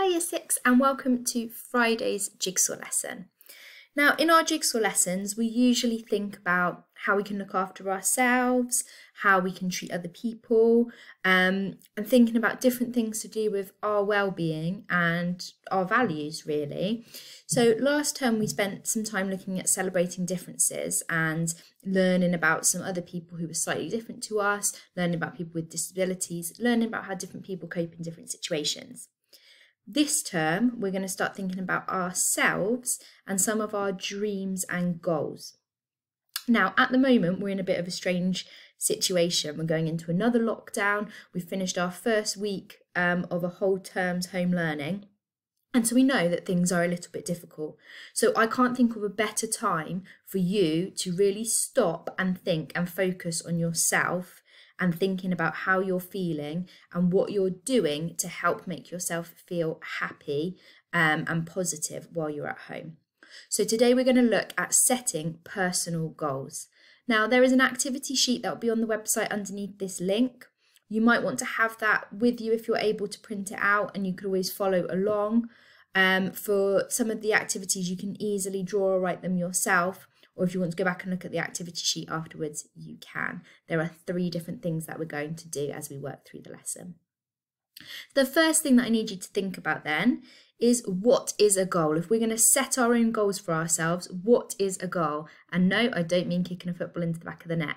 Hi Year 6 and welcome to Friday's jigsaw lesson. Now in our jigsaw lessons we usually think about how we can look after ourselves, how we can treat other people um, and thinking about different things to do with our well-being and our values really. So last term we spent some time looking at celebrating differences and learning about some other people who were slightly different to us, learning about people with disabilities, learning about how different people cope in different situations. This term, we're going to start thinking about ourselves and some of our dreams and goals. Now, at the moment, we're in a bit of a strange situation. We're going into another lockdown. We've finished our first week um, of a whole term's home learning. And so we know that things are a little bit difficult. So I can't think of a better time for you to really stop and think and focus on yourself and thinking about how you're feeling and what you're doing to help make yourself feel happy um, and positive while you're at home. So today we're going to look at setting personal goals. Now there is an activity sheet that will be on the website underneath this link. You might want to have that with you if you're able to print it out and you could always follow along. Um, for some of the activities you can easily draw or write them yourself or if you want to go back and look at the activity sheet afterwards, you can. There are three different things that we're going to do as we work through the lesson. The first thing that I need you to think about then is what is a goal? If we're going to set our own goals for ourselves, what is a goal? And no, I don't mean kicking a football into the back of the net.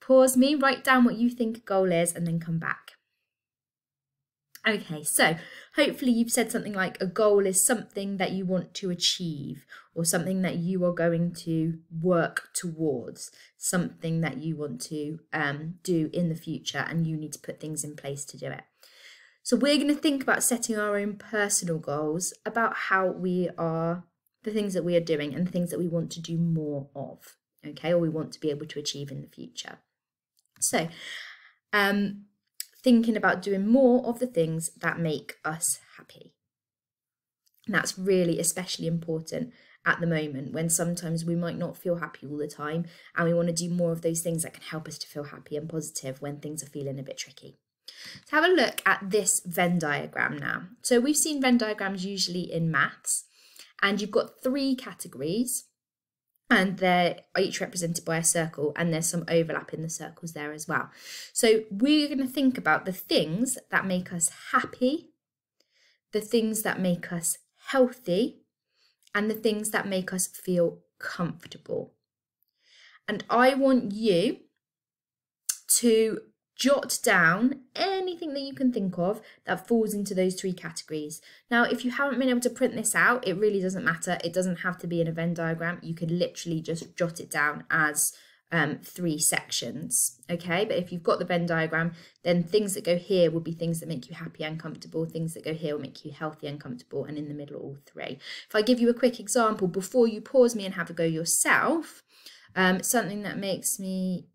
Pause me, write down what you think a goal is, and then come back. Okay, so hopefully you've said something like a goal is something that you want to achieve or something that you are going to work towards, something that you want to um, do in the future and you need to put things in place to do it. So we're going to think about setting our own personal goals about how we are, the things that we are doing and the things that we want to do more of, okay, or we want to be able to achieve in the future. So, um, thinking about doing more of the things that make us happy. And that's really especially important at the moment when sometimes we might not feel happy all the time and we want to do more of those things that can help us to feel happy and positive when things are feeling a bit tricky. So have a look at this Venn diagram now. So we've seen Venn diagrams usually in maths and you've got three categories and they're each represented by a circle and there's some overlap in the circles there as well. So we're going to think about the things that make us happy, the things that make us healthy, and the things that make us feel comfortable. And I want you to jot down anything that you can think of that falls into those three categories. Now, if you haven't been able to print this out, it really doesn't matter. It doesn't have to be in a Venn diagram. You could literally just jot it down as um, three sections, okay? But if you've got the Venn diagram, then things that go here will be things that make you happy and comfortable. Things that go here will make you healthy and comfortable, and in the middle, all three. If I give you a quick example before you pause me and have a go yourself, um, something that makes me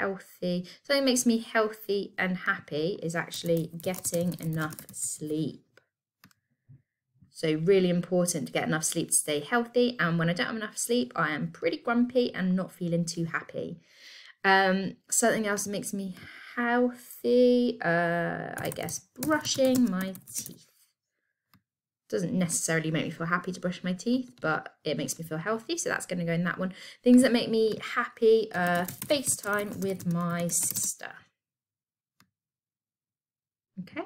healthy, something makes me healthy and happy is actually getting enough sleep. So really important to get enough sleep to stay healthy. And when I don't have enough sleep, I am pretty grumpy and not feeling too happy. Um, something else that makes me healthy, uh, I guess brushing my teeth. Doesn't necessarily make me feel happy to brush my teeth, but it makes me feel healthy. So that's going to go in that one. Things that make me happy, uh, FaceTime with my sister. Okay.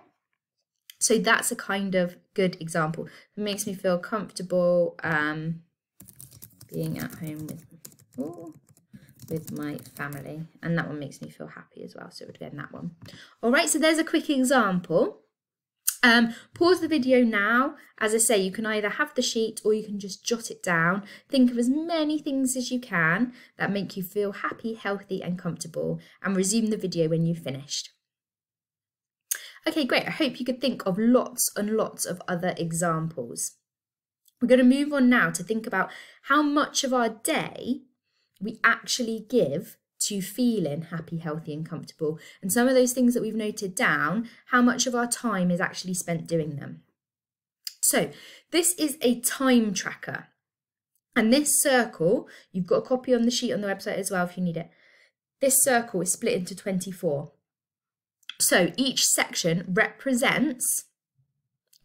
So that's a kind of good example. It makes me feel comfortable um, being at home with, ooh, with my family. And that one makes me feel happy as well. So it would go in that one. All right, so there's a quick example. Um, pause the video now. As I say, you can either have the sheet or you can just jot it down. Think of as many things as you can that make you feel happy, healthy and comfortable and resume the video when you've finished. Okay, great. I hope you could think of lots and lots of other examples. We're going to move on now to think about how much of our day we actually give to feeling happy, healthy, and comfortable. And some of those things that we've noted down, how much of our time is actually spent doing them. So, this is a time tracker. And this circle, you've got a copy on the sheet on the website as well if you need it. This circle is split into 24. So each section represents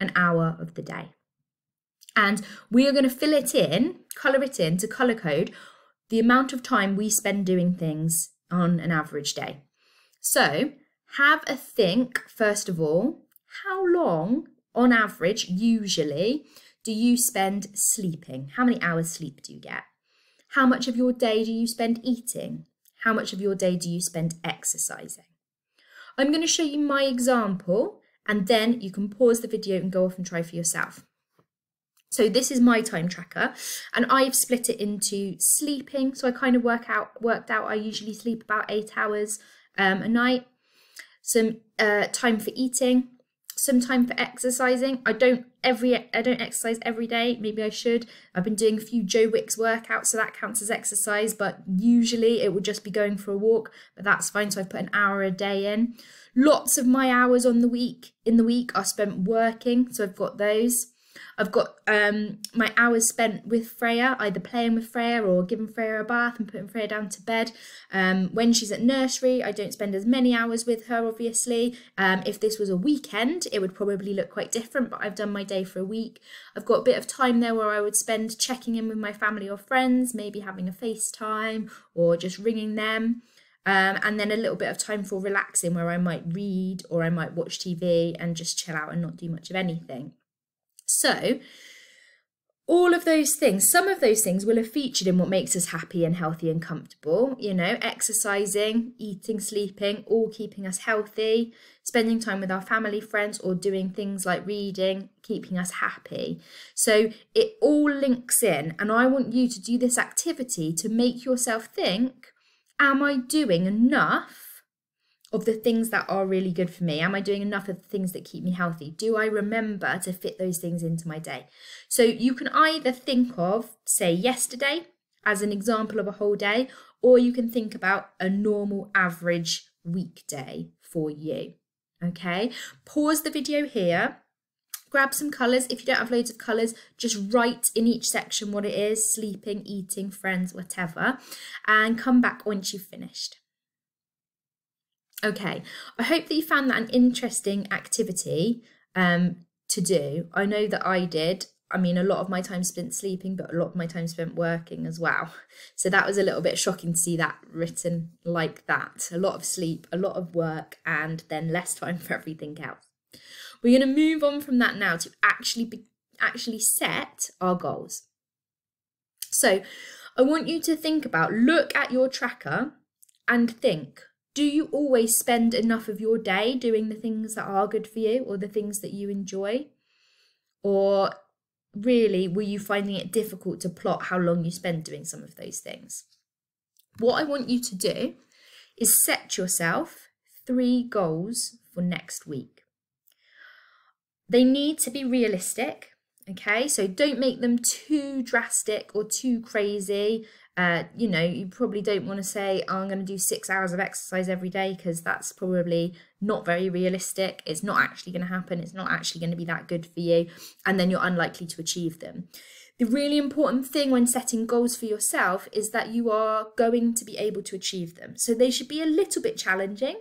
an hour of the day. And we are going to fill it in, colour it in to colour code the amount of time we spend doing things on an average day. So have a think, first of all, how long on average, usually, do you spend sleeping? How many hours sleep do you get? How much of your day do you spend eating? How much of your day do you spend exercising? I'm going to show you my example and then you can pause the video and go off and try for yourself. So this is my time tracker and I've split it into sleeping. So I kind of work out worked out I usually sleep about eight hours um, a night. Some uh, time for eating, some time for exercising. I don't every I don't exercise every day. Maybe I should. I've been doing a few Joe Wicks workouts, so that counts as exercise. But usually it would just be going for a walk, but that's fine. So I've put an hour a day in. Lots of my hours on the week in the week are spent working, so I've got those. I've got um, my hours spent with Freya, either playing with Freya or giving Freya a bath and putting Freya down to bed. Um, when she's at nursery, I don't spend as many hours with her, obviously. Um, if this was a weekend, it would probably look quite different, but I've done my day for a week. I've got a bit of time there where I would spend checking in with my family or friends, maybe having a FaceTime or just ringing them. Um, and then a little bit of time for relaxing where I might read or I might watch TV and just chill out and not do much of anything. So, all of those things, some of those things will have featured in what makes us happy and healthy and comfortable. You know, exercising, eating, sleeping, all keeping us healthy, spending time with our family, friends, or doing things like reading, keeping us happy. So it all links in. And I want you to do this activity to make yourself think Am I doing enough? Of the things that are really good for me? Am I doing enough of the things that keep me healthy? Do I remember to fit those things into my day? So you can either think of, say, yesterday as an example of a whole day, or you can think about a normal average weekday for you. Okay, pause the video here. Grab some colours. If you don't have loads of colours, just write in each section what it is sleeping, eating, friends, whatever and come back once you've finished. Okay, I hope that you found that an interesting activity um, to do. I know that I did. I mean, a lot of my time spent sleeping, but a lot of my time spent working as well. So that was a little bit shocking to see that written like that. A lot of sleep, a lot of work, and then less time for everything else. We're going to move on from that now to actually be, actually set our goals. So I want you to think about, look at your tracker and think, do you always spend enough of your day doing the things that are good for you or the things that you enjoy? Or really, were you finding it difficult to plot how long you spend doing some of those things? What I want you to do is set yourself three goals for next week. They need to be realistic, okay? So don't make them too drastic or too crazy uh, you know, you probably don't want to say, oh, I'm going to do six hours of exercise every day because that's probably not very realistic. It's not actually going to happen. It's not actually going to be that good for you. And then you're unlikely to achieve them. The really important thing when setting goals for yourself is that you are going to be able to achieve them. So they should be a little bit challenging.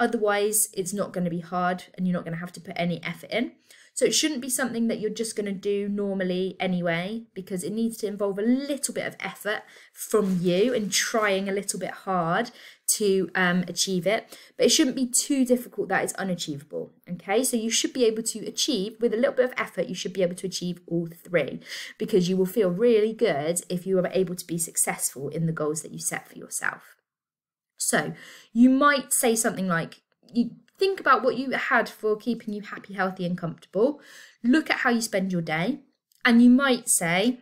Otherwise, it's not going to be hard and you're not going to have to put any effort in. So it shouldn't be something that you're just going to do normally anyway, because it needs to involve a little bit of effort from you and trying a little bit hard to um, achieve it. But it shouldn't be too difficult that it's unachievable. Okay, so you should be able to achieve, with a little bit of effort, you should be able to achieve all three because you will feel really good if you are able to be successful in the goals that you set for yourself. So you might say something like, you Think about what you had for keeping you happy, healthy, and comfortable. Look at how you spend your day. And you might say,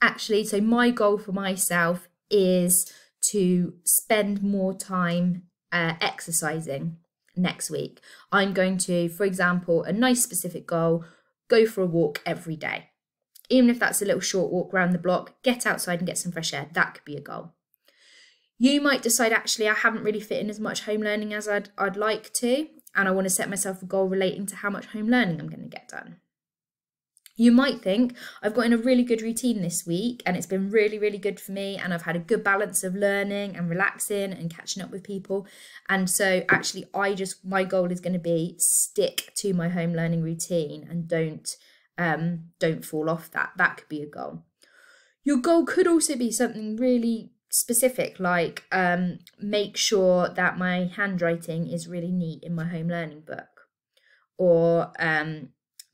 actually, so my goal for myself is to spend more time uh, exercising next week. I'm going to, for example, a nice specific goal, go for a walk every day. Even if that's a little short walk around the block, get outside and get some fresh air. That could be a goal. You might decide actually I haven't really fit in as much home learning as I'd, I'd like to, and I want to set myself a goal relating to how much home learning I'm going to get done. You might think, I've got in a really good routine this week and it's been really, really good for me. And I've had a good balance of learning and relaxing and catching up with people. And so, actually, I just, my goal is going to be stick to my home learning routine and don't, um, don't fall off that. That could be a goal. Your goal could also be something really specific, like um, make sure that my handwriting is really neat in my home learning book, or um,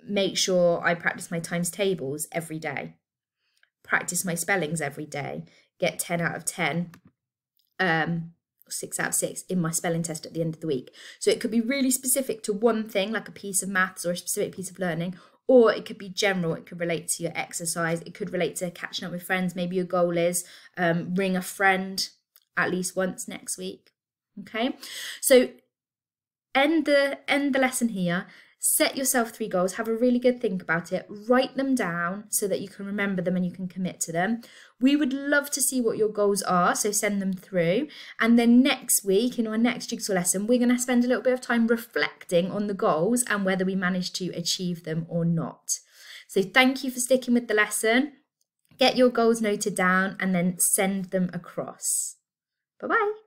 make sure I practice my times tables every day, practice my spellings every day, get 10 out of 10, um, six out of six in my spelling test at the end of the week. So it could be really specific to one thing, like a piece of maths or a specific piece of learning, or it could be general. It could relate to your exercise. It could relate to catching up with friends. Maybe your goal is um, ring a friend at least once next week. Okay, so end the end the lesson here set yourself three goals, have a really good think about it, write them down so that you can remember them and you can commit to them. We would love to see what your goals are, so send them through. And then next week, in our next jigsaw lesson, we're going to spend a little bit of time reflecting on the goals and whether we managed to achieve them or not. So thank you for sticking with the lesson. Get your goals noted down and then send them across. Bye bye.